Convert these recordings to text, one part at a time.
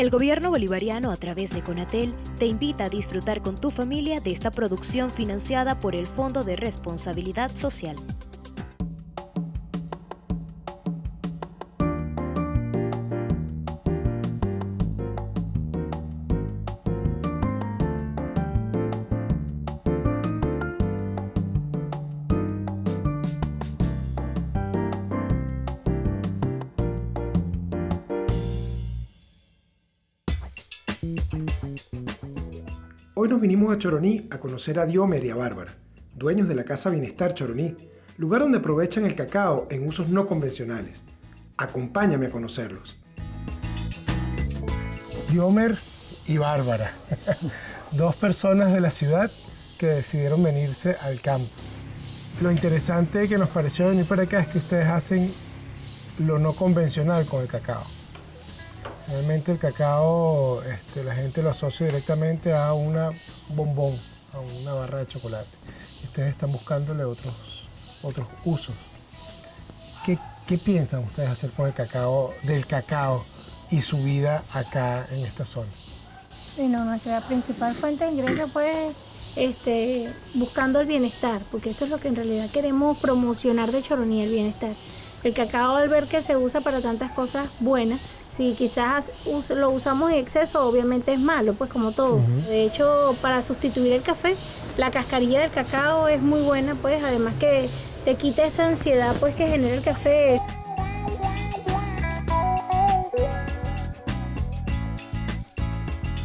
El gobierno bolivariano a través de Conatel te invita a disfrutar con tu familia de esta producción financiada por el Fondo de Responsabilidad Social. Nos vinimos a Choroní a conocer a Diomer y a Bárbara, dueños de la Casa Bienestar Choroní, lugar donde aprovechan el cacao en usos no convencionales. Acompáñame a conocerlos. Diomer y Bárbara, dos personas de la ciudad que decidieron venirse al campo. Lo interesante que nos pareció venir para acá es que ustedes hacen lo no convencional con el cacao. Realmente el cacao, este, la gente lo asocia directamente a una bombón, a una barra de chocolate. Ustedes están buscándole otros, otros usos. ¿Qué, ¿Qué piensan ustedes hacer con el cacao, del cacao y su vida acá en esta zona? Bueno, nuestra principal fuente de ingreso pues este, buscando el bienestar, porque eso es lo que en realidad queremos promocionar de Choroní, el bienestar. El cacao al ver que se usa para tantas cosas buenas, si quizás lo usamos en exceso, obviamente es malo, pues como todo. De hecho, para sustituir el café, la cascarilla del cacao es muy buena, pues además que te quita esa ansiedad pues que genera el café.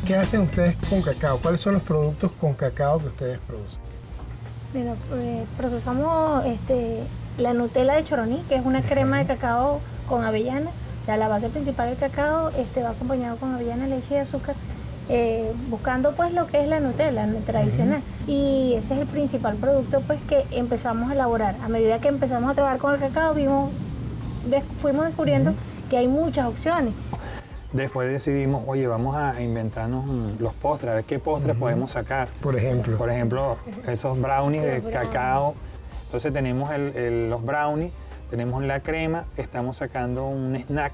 ¿Qué hacen ustedes con cacao? ¿Cuáles son los productos con cacao que ustedes producen? Bueno, pues, procesamos este, la Nutella de Choroní, que es una crema de cacao con avellana. O sea, la base principal del cacao este, va acompañado con avellana, leche y azúcar, eh, buscando pues lo que es la Nutella la tradicional. Y ese es el principal producto pues que empezamos a elaborar. A medida que empezamos a trabajar con el cacao, vimos, des- fuimos descubriendo que hay muchas opciones. Después decidimos, oye, vamos a inventarnos los postres, a ver qué postres podemos sacar. Por ejemplo. Por ejemplo, esos brownies de brownies. cacao. Entonces tenemos el- el- los brownies, tenemos la crema, estamos sacando un snack,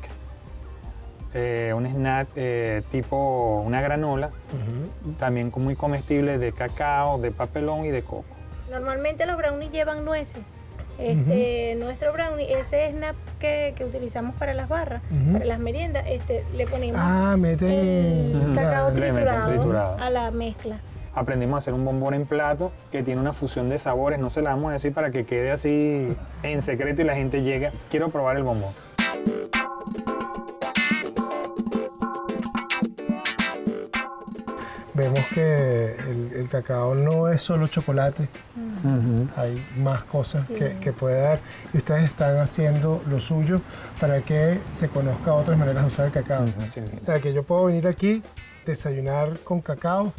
eh, un snack eh, tipo una granola, también muy comestible de cacao, de papelón y de coco. Normalmente los brownies llevan nueces. Este, Nuestro brownie, ese snap que, que utilizamos para las barras, para las meriendas, este, le ponemos Ah, meten... el cacao Le meten triturado, triturado. a la mezcla. Aprendimos a hacer un bombón en plato que tiene una fusión de sabores, no se la vamos a decir para que quede así en secreto y la gente llegue, quiero probar el bombón. Vemos que el, el cacao no es solo chocolate, hay más cosas que, que puede dar y ustedes están haciendo lo suyo para que se conozca otras maneras de usar el cacao. Mismo. O sea, que yo puedo venir aquí, desayunar con cacao,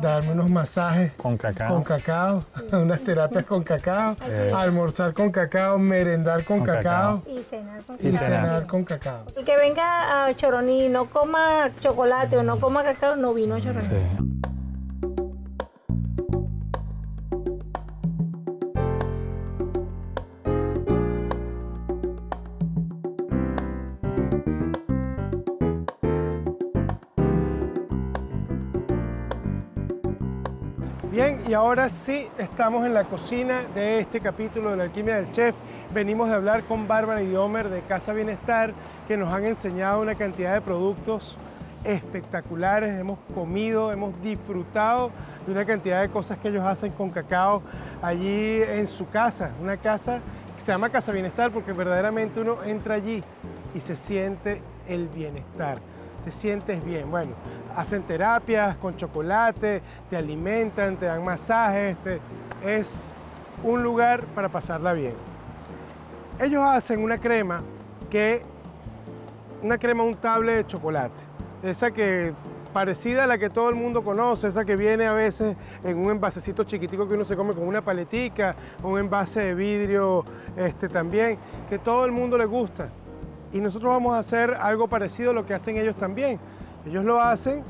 darme unos masajes Con cacao. con cacao, unas terapias con cacao, Eh. almorzar con cacao, merendar con, Con cacao, Y cenar con y, Y cenar. cenar. con cacao. El que venga a Choroní y no coma chocolate o no coma cacao, no vino a Choroní. Sí. Bien, y ahora sí estamos en la cocina de este capítulo de la alquimia del chef. Venimos de hablar con Bárbara y Homer de Casa Bienestar, que nos han enseñado una cantidad de productos espectaculares. Hemos comido, hemos disfrutado de una cantidad de cosas que ellos hacen con cacao allí en su casa, una casa que se llama Casa Bienestar porque verdaderamente uno entra allí y se siente el bienestar te sientes bien. Bueno, hacen terapias con chocolate, te alimentan, te dan masajes, te- es un lugar para pasarla bien. Ellos hacen una crema que, una crema untable de chocolate, esa que parecida a la que todo el mundo conoce, esa que viene a veces en un envasecito chiquitico que uno se come con una paletica, un envase de vidrio este, también, que todo el mundo le gusta. Y nosotros vamos a hacer algo parecido a lo que hacen ellos también. Ellos lo hacen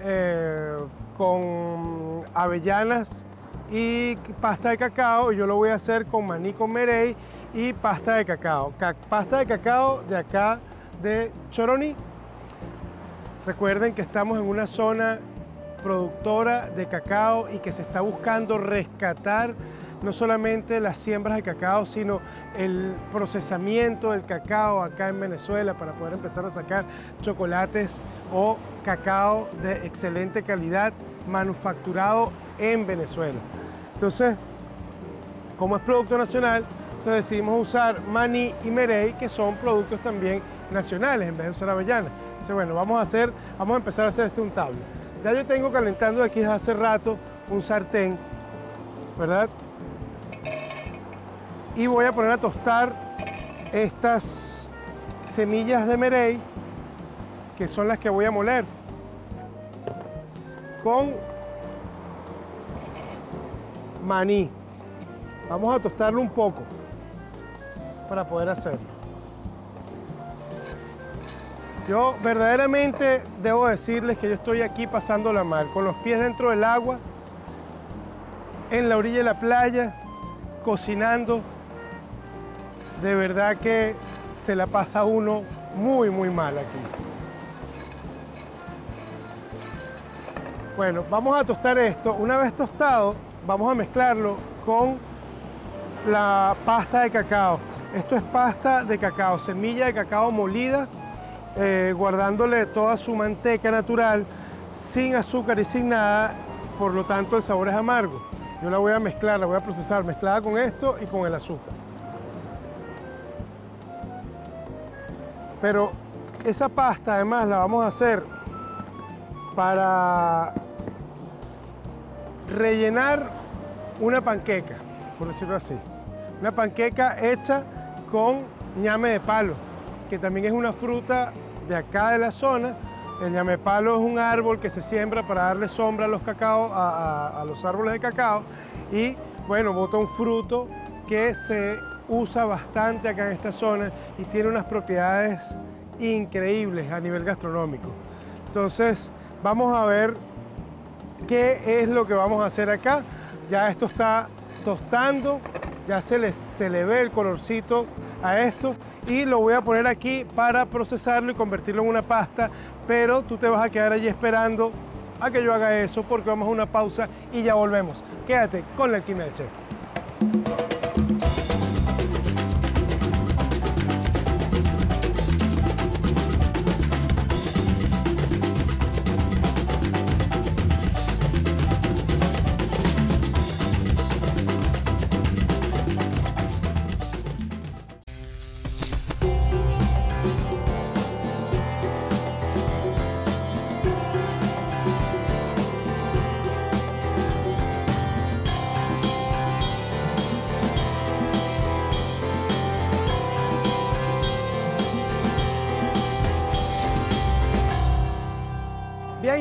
eh, con avellanas y pasta de cacao yo lo voy a hacer con maní con merey y pasta de cacao. Ca- pasta de cacao de acá de Choroní. Recuerden que estamos en una zona productora de cacao y que se está buscando rescatar no solamente las siembras de cacao, sino el procesamiento del cacao acá en Venezuela para poder empezar a sacar chocolates o cacao de excelente calidad manufacturado en Venezuela. Entonces, como es producto nacional, decidimos usar maní y merey, que son productos también nacionales, en vez de usar avellana. Entonces, bueno, vamos a, hacer, vamos a empezar a hacer este untable. Ya yo tengo calentando aquí desde hace rato un sartén, ¿verdad? Y voy a poner a tostar estas semillas de merey, que son las que voy a moler, con maní. Vamos a tostarlo un poco para poder hacerlo. Yo verdaderamente debo decirles que yo estoy aquí pasándola mal, con los pies dentro del agua, en la orilla de la playa, cocinando. De verdad que se la pasa uno muy, muy mal aquí. Bueno, vamos a tostar esto. Una vez tostado, vamos a mezclarlo con la pasta de cacao. Esto es pasta de cacao, semilla de cacao molida, eh, guardándole toda su manteca natural, sin azúcar y sin nada, por lo tanto el sabor es amargo. Yo la voy a mezclar, la voy a procesar mezclada con esto y con el azúcar. Pero esa pasta además la vamos a hacer para rellenar una panqueca, por decirlo así. Una panqueca hecha con ñame de palo, que también es una fruta de acá de la zona. El ñame de palo es un árbol que se siembra para darle sombra a los, cacao, a, los árboles de cacao y bueno, bota un fruto que se usa bastante acá en esta zona y tiene unas propiedades increíbles a nivel gastronómico. Entonces, vamos a ver qué es lo que vamos a hacer acá. Ya esto está tostando, ya se le, se le ve el colorcito a esto y lo voy a poner aquí para procesarlo y convertirlo en una pasta, pero tú te vas a quedar allí esperando a que yo haga eso porque vamos a una pausa y ya volvemos. Quédate con la alquimia del chef.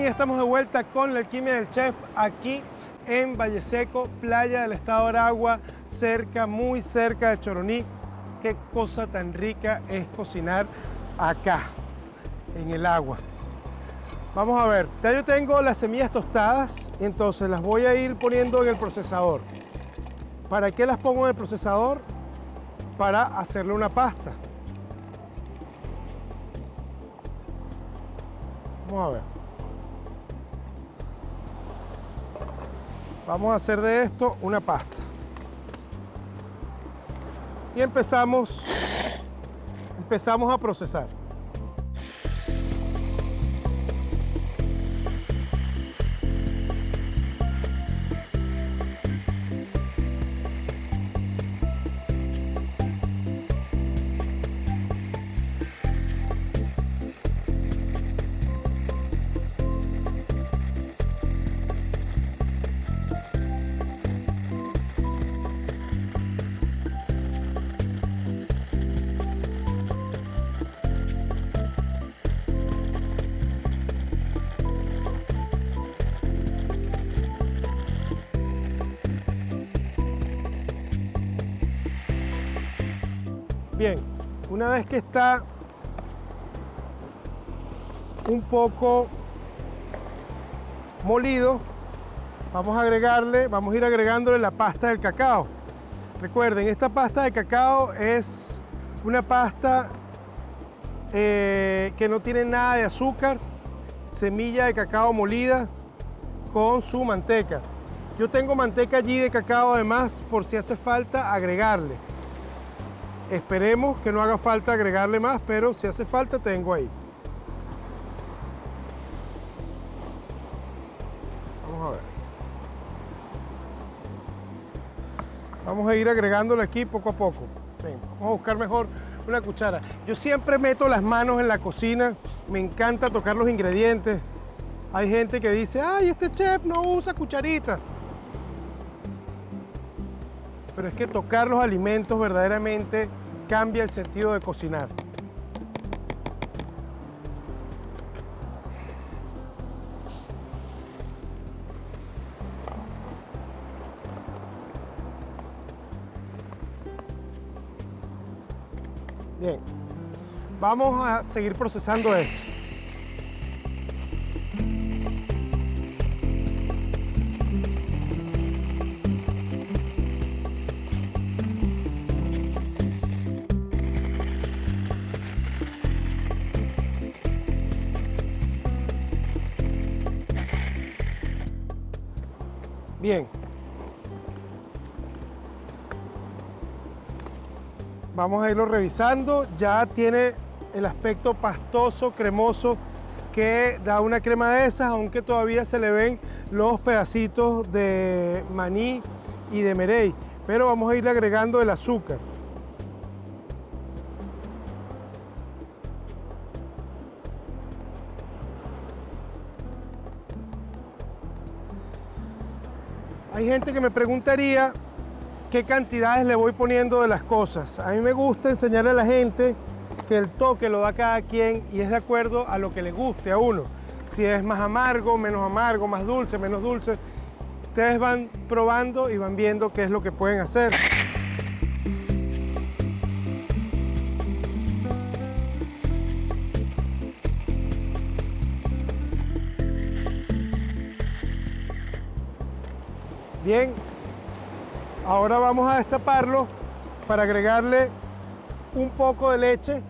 Estamos de vuelta con la alquimia del chef aquí en Valle Seco, playa del estado de Aragua, cerca, muy cerca de Choroní. Qué cosa tan rica es cocinar acá, en el agua. Vamos a ver, ya yo tengo las semillas tostadas, entonces las voy a ir poniendo en el procesador. ¿Para qué las pongo en el procesador? Para hacerle una pasta. Vamos a ver. Vamos a hacer de esto una pasta. Y empezamos, empezamos a procesar. Que está un poco molido, vamos a agregarle, vamos a ir agregándole la pasta del cacao. Recuerden, esta pasta de cacao es una pasta eh, que no tiene nada de azúcar, semilla de cacao molida con su manteca. Yo tengo manteca allí de cacao además por si hace falta agregarle. Esperemos que no haga falta agregarle más, pero si hace falta tengo ahí. Vamos a ver. Vamos a ir agregándole aquí poco a poco. Ven, vamos a buscar mejor una cuchara. Yo siempre meto las manos en la cocina, me encanta tocar los ingredientes. Hay gente que dice, ay, este chef no usa cucharita. Pero es que tocar los alimentos verdaderamente cambia el sentido de cocinar. Bien, vamos a seguir procesando esto. Bien. Vamos a irlo revisando. Ya tiene el aspecto pastoso, cremoso que da una crema de esas, aunque todavía se le ven los pedacitos de maní y de merey. Pero vamos a irle agregando el azúcar. Gente que me preguntaría qué cantidades le voy poniendo de las cosas. A mí me gusta enseñarle a la gente que el toque lo da cada quien y es de acuerdo a lo que le guste a uno. Si es más amargo, menos amargo, más dulce, menos dulce. Ustedes van probando y van viendo qué es lo que pueden hacer. Bien, ahora vamos a destaparlo para agregarle un poco de leche.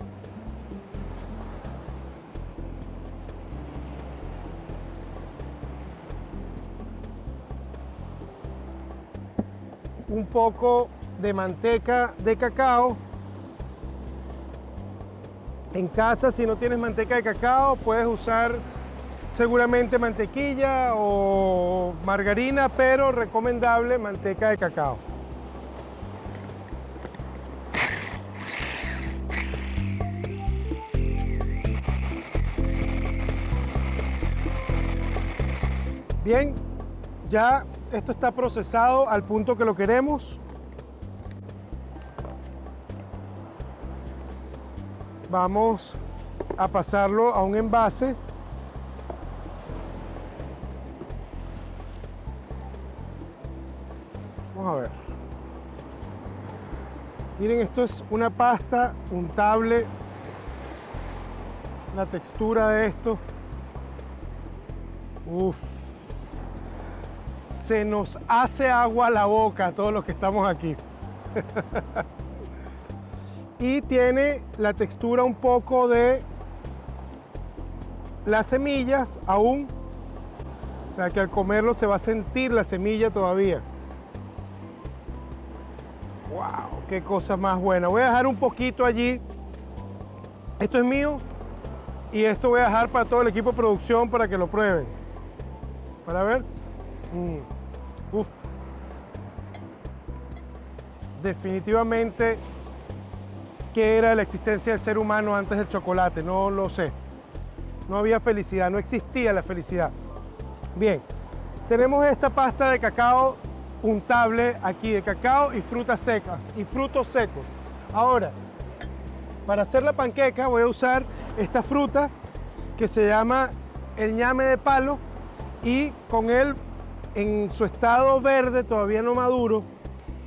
Un poco de manteca de cacao. En casa, si no tienes manteca de cacao, puedes usar seguramente mantequilla o margarina, pero recomendable manteca de cacao. Bien, ya esto está procesado al punto que lo queremos. Vamos a pasarlo a un envase. Miren, esto es una pasta untable. La textura de esto. Uf. Se nos hace agua la boca a todos los que estamos aquí. y tiene la textura un poco de las semillas aún. O sea que al comerlo se va a sentir la semilla todavía. ¡Wow! ¡Qué cosa más buena! Voy a dejar un poquito allí. Esto es mío y esto voy a dejar para todo el equipo de producción para que lo prueben. Para ver. Mm. Uf. Definitivamente, ¿qué era la existencia del ser humano antes del chocolate? No lo sé. No había felicidad, no existía la felicidad. Bien, tenemos esta pasta de cacao untable aquí, de cacao y frutas secas y frutos secos. Ahora, para hacer la panqueca voy a usar esta fruta que se llama el ñame de palo y con él en su estado verde, todavía no maduro,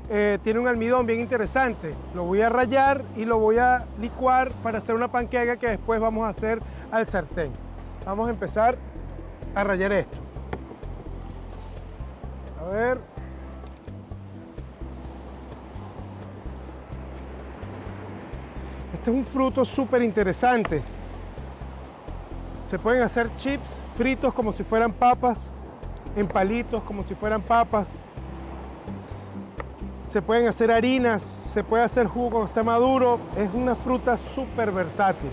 eh, tiene un almidón bien interesante. Lo voy a rayar y lo voy a licuar para hacer una panqueca que después vamos a hacer al sartén. Vamos a empezar a rayar esto. A ver. Es un fruto súper interesante. Se pueden hacer chips fritos como si fueran papas, en palitos como si fueran papas. Se pueden hacer harinas, se puede hacer jugo cuando está maduro. Es una fruta súper versátil.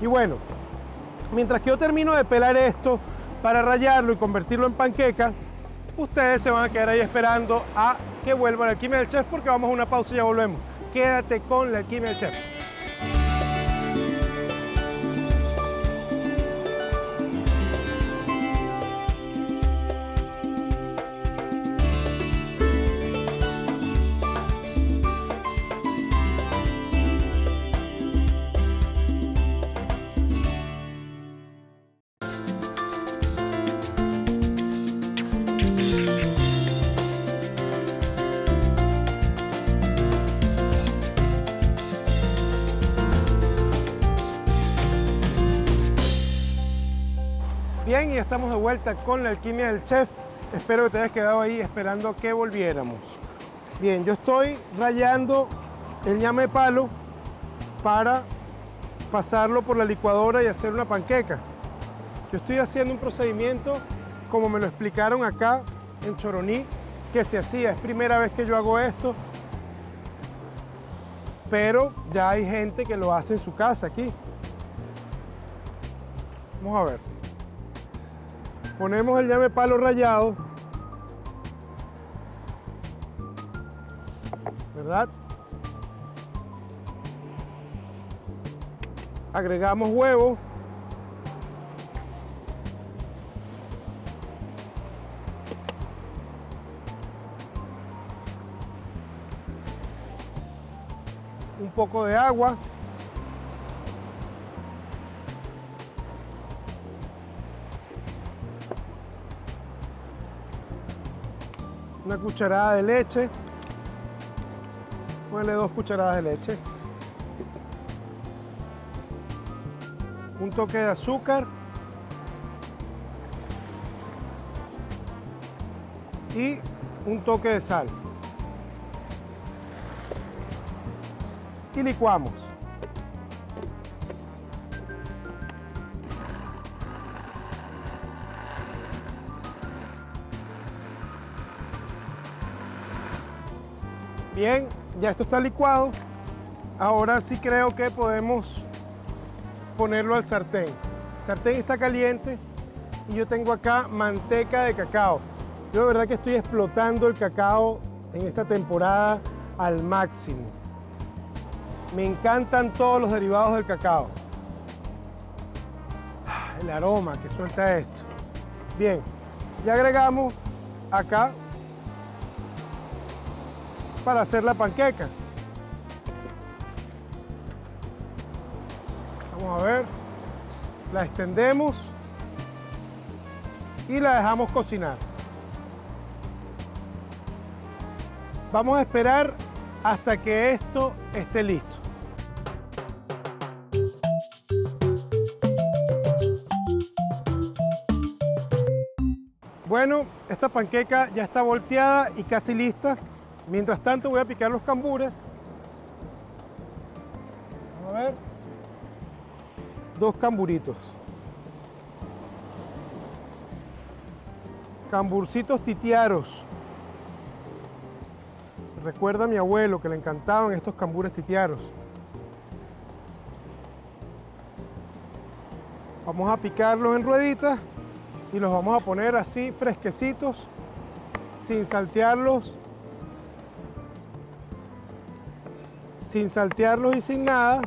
Y bueno, mientras que yo termino de pelar esto para rallarlo y convertirlo en panqueca, ustedes se van a quedar ahí esperando a que vuelva la alquimia del chef porque vamos a una pausa y ya volvemos. Quédate con la alquimia del chef. Y estamos de vuelta con la alquimia del chef. Espero que te hayas quedado ahí esperando que volviéramos. Bien, yo estoy rayando el ñame de palo para pasarlo por la licuadora y hacer una panqueca. Yo estoy haciendo un procedimiento como me lo explicaron acá en Choroní, que se hacía. Es primera vez que yo hago esto, pero ya hay gente que lo hace en su casa aquí. Vamos a ver. Ponemos el llame palo rallado. ¿Verdad? Agregamos huevo. Un poco de agua. Una cucharada de leche. Ponle dos cucharadas de leche. Un toque de azúcar. Y un toque de sal. Y licuamos. Bien, ya esto está licuado. Ahora sí creo que podemos ponerlo al sartén. El sartén está caliente y yo tengo acá manteca de cacao. Yo de verdad que estoy explotando el cacao en esta temporada al máximo. Me encantan todos los derivados del cacao. Ah, El aroma que suelta esto. Bien, ya agregamos acá para hacer la panqueca. Vamos a ver. La extendemos y la dejamos cocinar. Vamos a esperar hasta que esto esté listo. Bueno, esta panqueca ya está volteada y casi lista. Mientras tanto voy a picar los cambures. Vamos a ver. Dos camburitos. Camburcitos titiaros. Recuerda a mi abuelo que le encantaban estos cambures titiaros. Vamos a picarlos en rueditas y los vamos a poner así fresquecitos, sin saltearlos sin saltearlos y sin nada,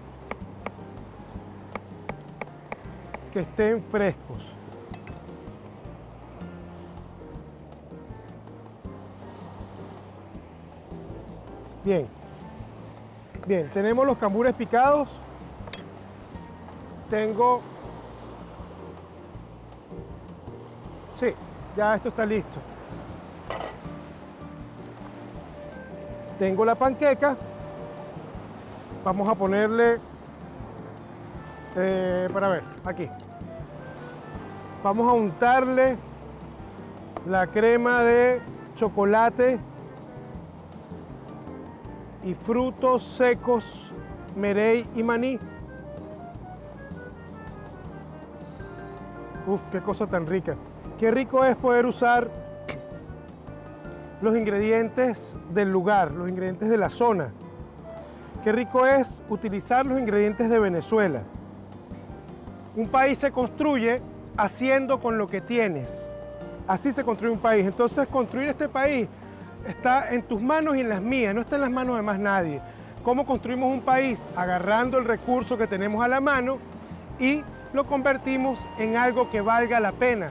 que estén frescos. Bien, bien, tenemos los cambures picados. Tengo, sí, ya esto está listo. Tengo la panqueca. Vamos a ponerle, eh, para ver, aquí. Vamos a untarle la crema de chocolate y frutos secos, merey y maní. Uf, qué cosa tan rica. Qué rico es poder usar los ingredientes del lugar, los ingredientes de la zona. Qué rico es utilizar los ingredientes de Venezuela. Un país se construye haciendo con lo que tienes. Así se construye un país. Entonces construir este país está en tus manos y en las mías, no está en las manos de más nadie. ¿Cómo construimos un país? Agarrando el recurso que tenemos a la mano y lo convertimos en algo que valga la pena.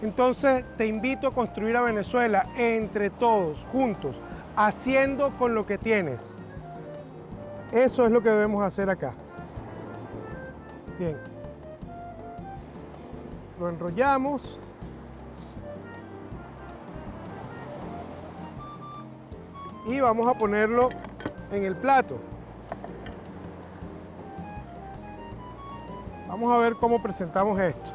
Entonces te invito a construir a Venezuela entre todos, juntos, haciendo con lo que tienes. Eso es lo que debemos hacer acá. Bien. Lo enrollamos. Y vamos a ponerlo en el plato. Vamos a ver cómo presentamos esto.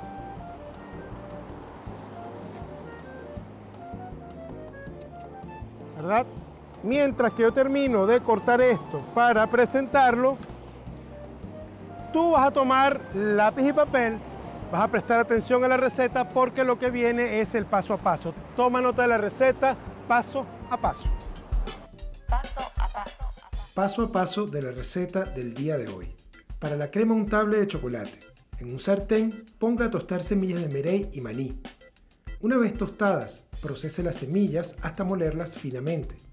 ¿Verdad? Mientras que yo termino de cortar esto para presentarlo, tú vas a tomar lápiz y papel, vas a prestar atención a la receta porque lo que viene es el paso a paso. Toma nota de la receta paso a paso. Paso a paso. Paso a paso de la receta del día de hoy. Para la crema untable de chocolate, en un sartén ponga a tostar semillas de merey y maní. Una vez tostadas, procese las semillas hasta molerlas finamente.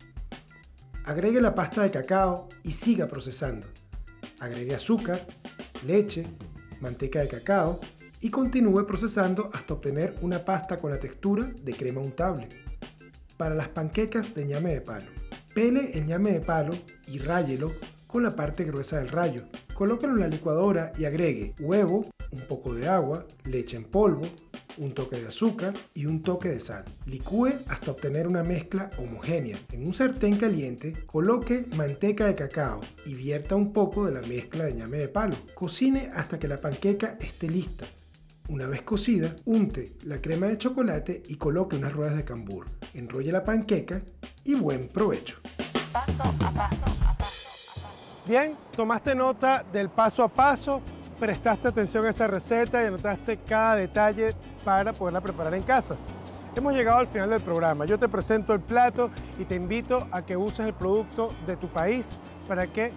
Agregue la pasta de cacao y siga procesando. Agregue azúcar, leche, manteca de cacao y continúe procesando hasta obtener una pasta con la textura de crema untable. Para las panquecas de ñame de palo, pele el ñame de palo y ráyelo con la parte gruesa del rayo. Colóquelo en la licuadora y agregue huevo, un poco de agua, leche en polvo, un toque de azúcar y un toque de sal. Licúe hasta obtener una mezcla homogénea. En un sartén caliente, coloque manteca de cacao y vierta un poco de la mezcla de ñame de palo. Cocine hasta que la panqueca esté lista. Una vez cocida, unte la crema de chocolate y coloque unas ruedas de cambur. Enrolle la panqueca y buen provecho. Paso a paso. A paso. Bien, tomaste nota del paso a paso, prestaste atención a esa receta y anotaste cada detalle para poderla preparar en casa. Hemos llegado al final del programa. Yo te presento el plato y te invito a que uses el producto de tu país para que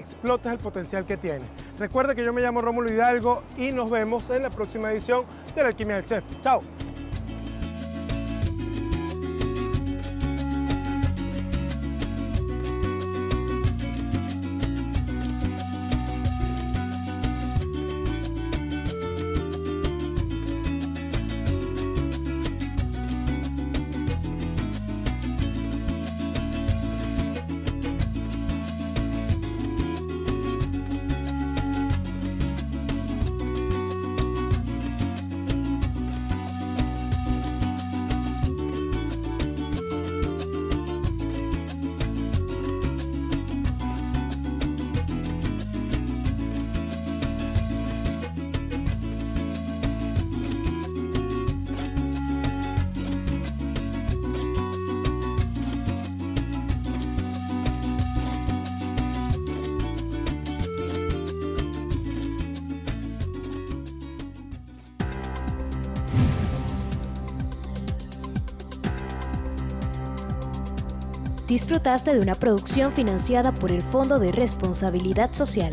explotes el potencial que tiene. Recuerda que yo me llamo Rómulo Hidalgo y nos vemos en la próxima edición de La Alquimia del Chef. ¡Chao! Disfrutaste de una producción financiada por el Fondo de Responsabilidad Social.